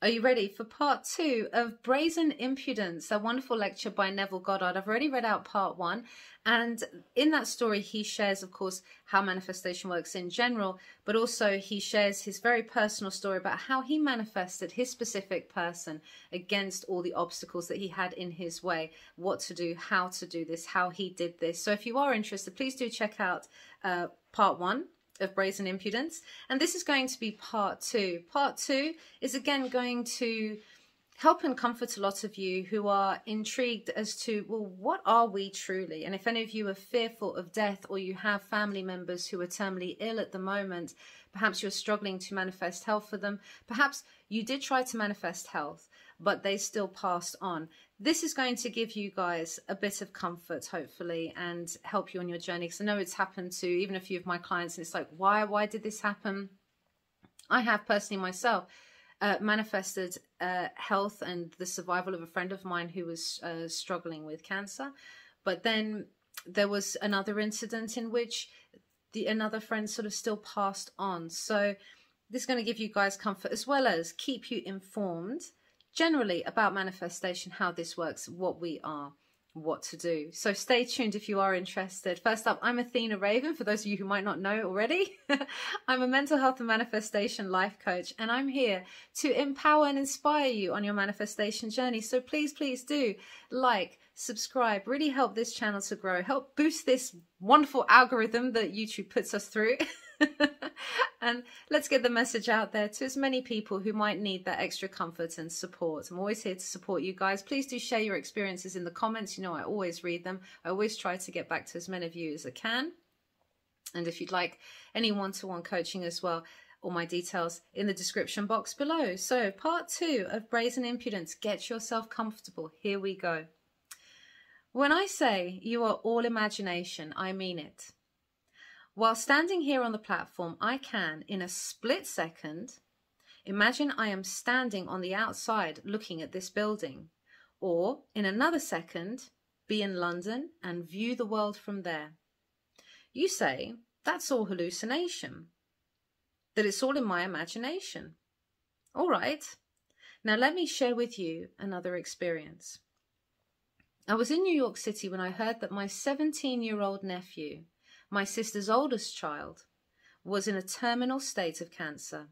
Are you ready for part two of Brazen Impudence, a wonderful lecture by Neville Goddard? I've already read out part one. And in that story, he shares, of course, how manifestation works in general, but also he shares his very personal story about how he manifested his specific person against all the obstacles that he had in his way, what to do, how to do this, how he did this. So if you are interested, please do check out uh, part one of Brazen Impudence. And this is going to be part two. Part two is again going to help and comfort a lot of you who are intrigued as to, well, what are we truly? And if any of you are fearful of death or you have family members who are terminally ill at the moment, perhaps you're struggling to manifest health for them, perhaps you did try to manifest health, but they still passed on this is going to give you guys a bit of comfort, hopefully, and help you on your journey. Because I know it's happened to even a few of my clients, and it's like, why, why did this happen? I have personally myself uh, manifested uh, health and the survival of a friend of mine who was uh, struggling with cancer, but then there was another incident in which the another friend sort of still passed on. So this is going to give you guys comfort as well as keep you informed generally about manifestation, how this works, what we are, what to do. So stay tuned if you are interested. First up, I'm Athena Raven, for those of you who might not know already. I'm a mental health and manifestation life coach, and I'm here to empower and inspire you on your manifestation journey. So please, please do like, subscribe, really help this channel to grow, help boost this wonderful algorithm that YouTube puts us through. and let's get the message out there to as many people who might need that extra comfort and support. I'm always here to support you guys. Please do share your experiences in the comments. You know, I always read them. I always try to get back to as many of you as I can. And if you'd like any one to one coaching as well, all my details in the description box below. So, part two of Brazen Impudence get yourself comfortable. Here we go. When I say you are all imagination, I mean it. While standing here on the platform, I can, in a split second, imagine I am standing on the outside looking at this building, or in another second, be in London and view the world from there. You say, that's all hallucination, that it's all in my imagination. All right, now let me share with you another experience. I was in New York City when I heard that my 17 year old nephew my sister's oldest child, was in a terminal state of cancer.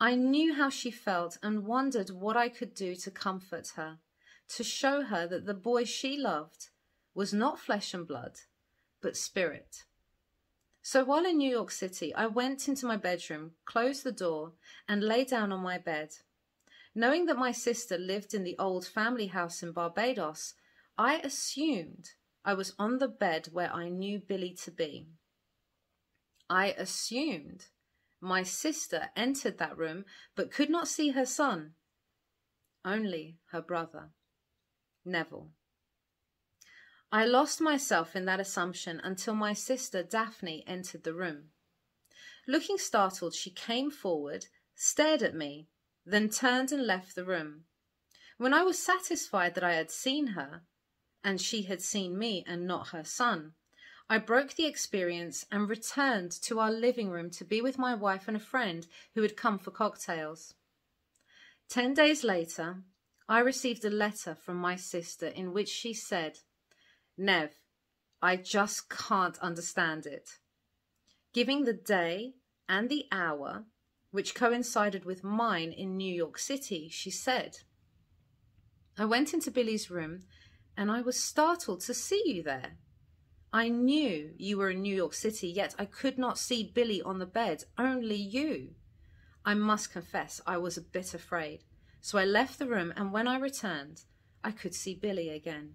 I knew how she felt and wondered what I could do to comfort her, to show her that the boy she loved was not flesh and blood, but spirit. So while in New York City, I went into my bedroom, closed the door, and lay down on my bed. Knowing that my sister lived in the old family house in Barbados, I assumed I was on the bed where I knew Billy to be. I assumed my sister entered that room but could not see her son, only her brother, Neville. I lost myself in that assumption until my sister Daphne entered the room. Looking startled, she came forward, stared at me, then turned and left the room. When I was satisfied that I had seen her, and she had seen me and not her son. I broke the experience and returned to our living room to be with my wife and a friend who had come for cocktails. Ten days later, I received a letter from my sister in which she said, Nev, I just can't understand it. Giving the day and the hour, which coincided with mine in New York City, she said, I went into Billy's room and I was startled to see you there. I knew you were in New York City, yet I could not see Billy on the bed, only you. I must confess I was a bit afraid, so I left the room, and when I returned, I could see Billy again.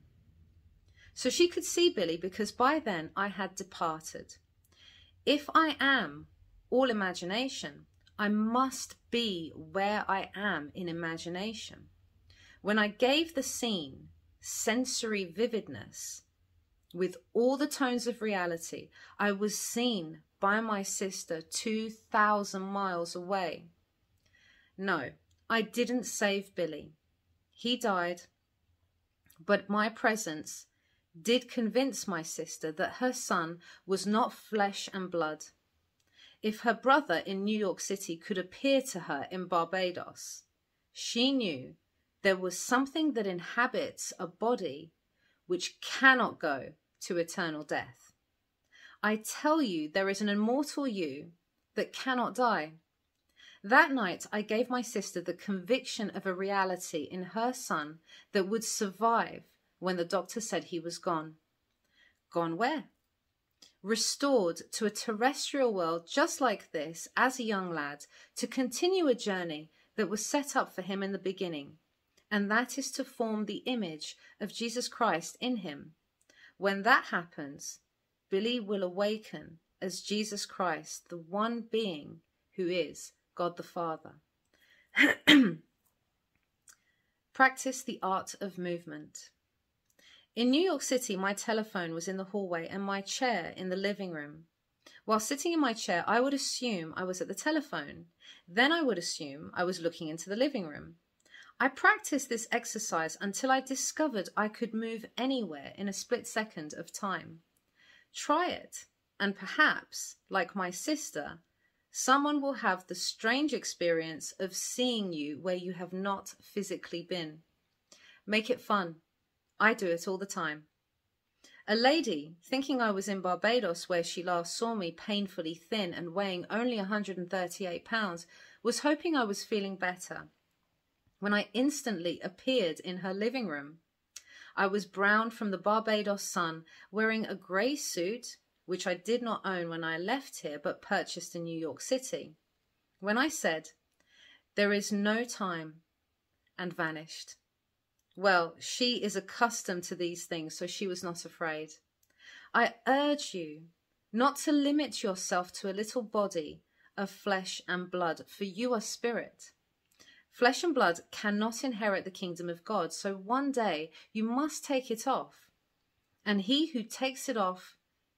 So she could see Billy because by then I had departed. If I am all imagination, I must be where I am in imagination. When I gave the scene sensory vividness, with all the tones of reality, I was seen by my sister 2,000 miles away. No, I didn't save Billy. He died, but my presence did convince my sister that her son was not flesh and blood. If her brother in New York City could appear to her in Barbados, she knew there was something that inhabits a body which cannot go to eternal death. I tell you, there is an immortal you that cannot die. That night, I gave my sister the conviction of a reality in her son that would survive when the doctor said he was gone. Gone where? Restored to a terrestrial world just like this as a young lad to continue a journey that was set up for him in the beginning, and that is to form the image of Jesus Christ in him. When that happens, Billy will awaken as Jesus Christ, the one being who is God the Father. Practice the art of movement. In New York City, my telephone was in the hallway and my chair in the living room. While sitting in my chair, I would assume I was at the telephone. Then I would assume I was looking into the living room. I practiced this exercise until I discovered I could move anywhere in a split second of time. Try it, and perhaps, like my sister, someone will have the strange experience of seeing you where you have not physically been. Make it fun. I do it all the time. A lady, thinking I was in Barbados where she last saw me painfully thin and weighing only 138 pounds, was hoping I was feeling better. When I instantly appeared in her living room, I was brown from the Barbados sun, wearing a grey suit, which I did not own when I left here but purchased in New York City. When I said, There is no time, and vanished. Well, she is accustomed to these things, so she was not afraid. I urge you not to limit yourself to a little body of flesh and blood, for you are spirit. Flesh and blood cannot inherit the kingdom of God, so one day you must take it off. And he who takes it off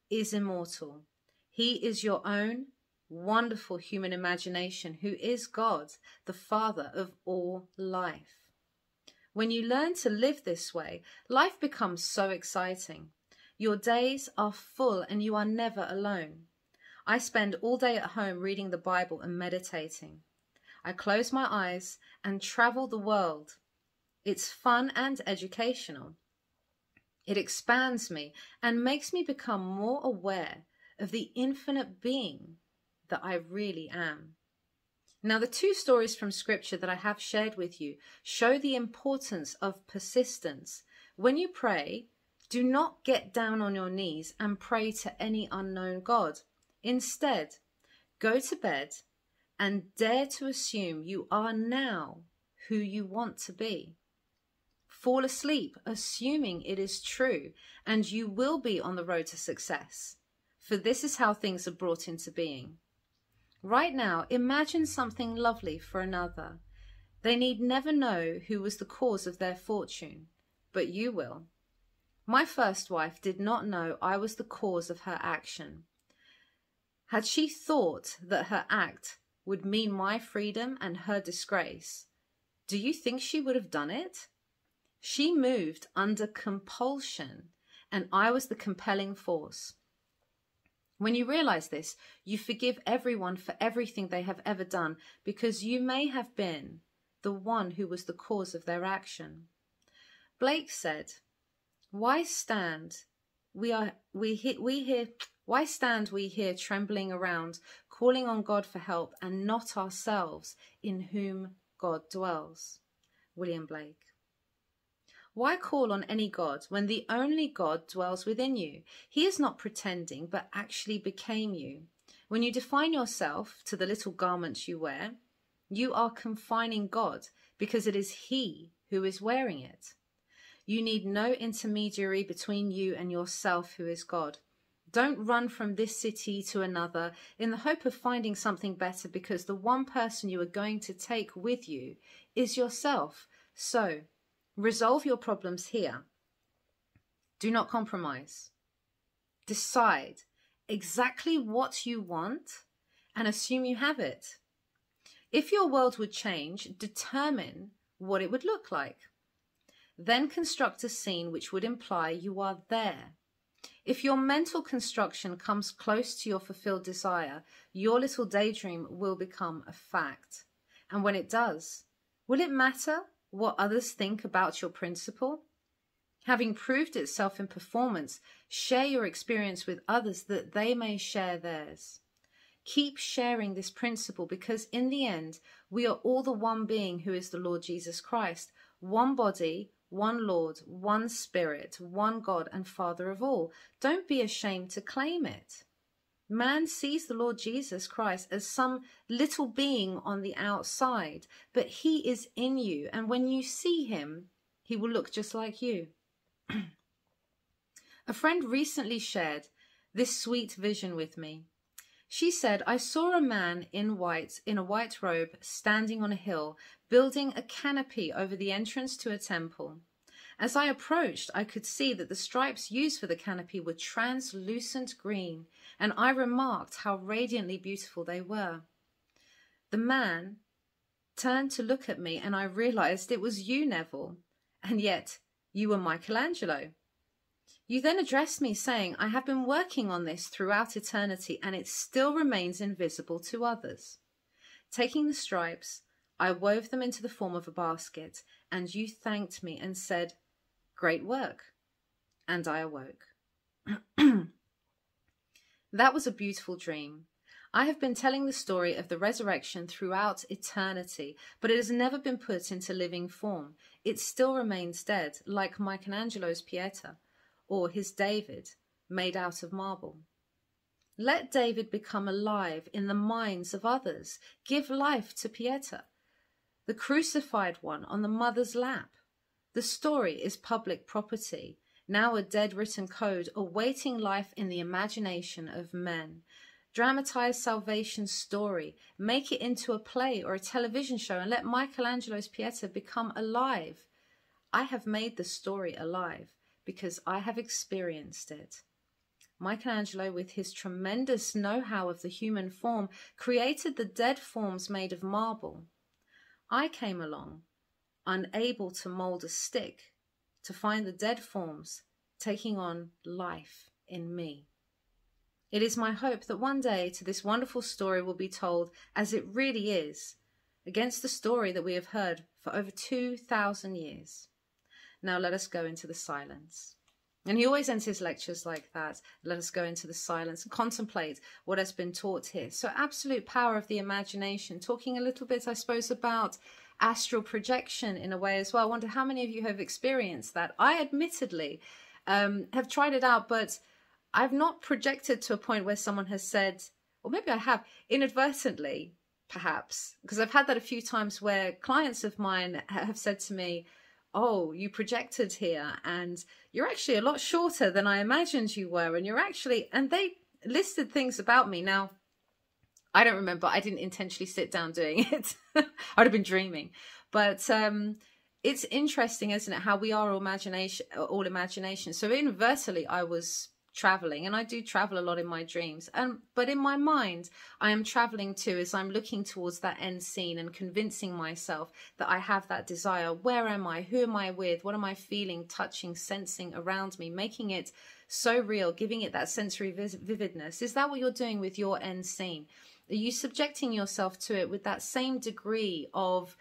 is immortal. He is your own wonderful human imagination, who is God, the Father of all life. When you learn to live this way, life becomes so exciting. Your days are full and you are never alone. I spend all day at home reading the Bible and meditating. I close my eyes and travel the world. It's fun and educational. It expands me and makes me become more aware of the infinite being that I really am. Now, the two stories from Scripture that I have shared with you show the importance of persistence. When you pray, do not get down on your knees and pray to any unknown God. Instead, go to bed and dare to assume you are now who you want to be. Fall asleep, assuming it is true, and you will be on the road to success. For this is how things are brought into being. Right now, imagine something lovely for another. They need never know who was the cause of their fortune, but you will. My first wife did not know I was the cause of her action. Had she thought that her act would mean my freedom and her disgrace, do you think she would have done it? She moved under compulsion, and I was the compelling force. When you realize this, you forgive everyone for everything they have ever done because you may have been the one who was the cause of their action. Blake said, Why stand? We are we he, we here why stand we here trembling around, calling on God for help, and not ourselves in whom God dwells? William Blake. Why call on any God when the only God dwells within you? He is not pretending, but actually became you. When you define yourself to the little garments you wear, you are confining God because it is He who is wearing it. You need no intermediary between you and yourself, who is God. Don't run from this city to another in the hope of finding something better because the one person you are going to take with you is yourself. So, Resolve your problems here. Do not compromise. Decide exactly what you want and assume you have it. If your world would change, determine what it would look like. Then construct a scene which would imply you are there. If your mental construction comes close to your fulfilled desire, your little daydream will become a fact. And when it does, Will it matter what others think about your principle? Having proved itself in performance, share your experience with others that they may share theirs. Keep sharing this principle because, in the end, we are all the one being who is the Lord Jesus Christ, one body, one Lord, one Spirit, one God and Father of all. Don't be ashamed to claim it. Man sees the Lord Jesus Christ as some little being on the outside, but he is in you, and when you see him, he will look just like you. a friend recently shared this sweet vision with me. She said, I saw a man in white, in a white robe, standing on a hill, building a canopy over the entrance to a temple. As I approached, I could see that the stripes used for the canopy were translucent green, and I remarked how radiantly beautiful they were. The man turned to look at me, and I realized it was you, Neville, and yet you were Michelangelo. You then addressed me, saying, I have been working on this throughout eternity, and it still remains invisible to others. Taking the stripes, I wove them into the form of a basket, and you thanked me and said, Great work. And I awoke. that was a beautiful dream. I have been telling the story of the resurrection throughout eternity, but it has never been put into living form. It still remains dead, like Michelangelo's Pieta or his David, made out of marble. Let David become alive in the minds of others. Give life to Pieta, the crucified one on the mother's lap. The story is public property, now a dead written code awaiting life in the imagination of men. Dramatize salvation's story, make it into a play or a television show, and let Michelangelo's Pieta become alive. I have made the story alive because I have experienced it. Michelangelo, with his tremendous know how of the human form, created the dead forms made of marble. I came along, unable to mold a stick, to find the dead forms taking on life in me. It is my hope that one day to this wonderful story will be told as it really is, against the story that we have heard for over 2,000 years. Now let us go into the silence. And he always ends his lectures like that. Let us go into the silence and contemplate what has been taught here. So, absolute power of the imagination, talking a little bit, I suppose, about astral projection in a way as well. I wonder how many of you have experienced that. I admittedly um, have tried it out, but I've not projected to a point where someone has said, or maybe I have inadvertently, perhaps, because I've had that a few times where clients of mine have said to me, oh, you projected here and you're actually a lot shorter than I imagined you were. And you're actually, and they listed things about me. Now, I don't remember. I didn't intentionally sit down doing it. I'd have been dreaming. But um, it's interesting, isn't it? How we are all imagination, all imagination. So inversely, I was traveling and I do travel a lot in my dreams. And but in my mind I am traveling to as I'm looking towards that end scene and convincing myself that I have that desire. Where am I? Who am I with? What am I feeling touching sensing around me making it so real giving it that sensory vividness? Is that what you're doing with your end scene? Are you subjecting yourself to it with that same degree of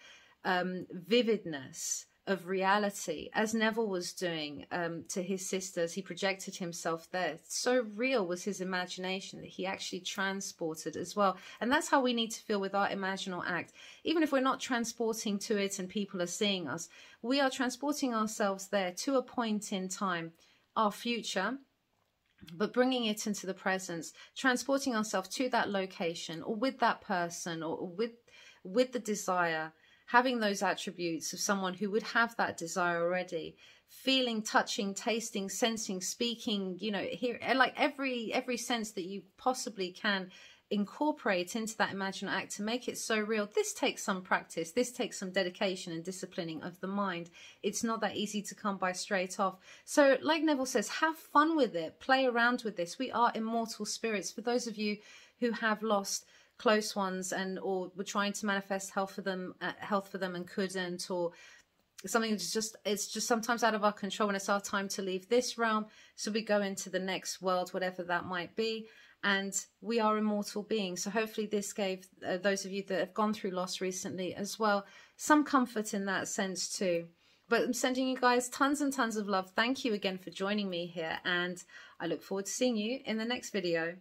um, vividness of reality, as Neville was doing um, to his sisters. He projected himself there. So real was his imagination that he actually transported as well. And that's how we need to feel with our imaginal act. Even if we're not transporting to it and people are seeing us, we are transporting ourselves there to a point in time, our future, but bringing it into the presence, transporting ourselves to that location or with that person or with with the desire having those attributes of someone who would have that desire already feeling touching tasting sensing speaking you know here eh, like every every sense that you possibly can incorporate into that imaginal act to make it so real. This takes some practice. This takes some dedication and disciplining of the mind. It's not that easy to come by straight off. So like neville says have fun with it. Play around with this. We are immortal spirits. For those of you who have lost close ones and or were trying to manifest health for them uh, health for them and couldn't or something that's just it's just sometimes out of our control when it's our time to leave this realm so we go into the next world whatever that might be and we are immortal beings so hopefully this gave uh, those of you that have gone through loss recently as well some comfort in that sense too. But I'm sending you guys tons and tons of love. Thank you again for joining me here, and I look forward to seeing you in the next video.